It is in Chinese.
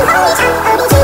惊一场何必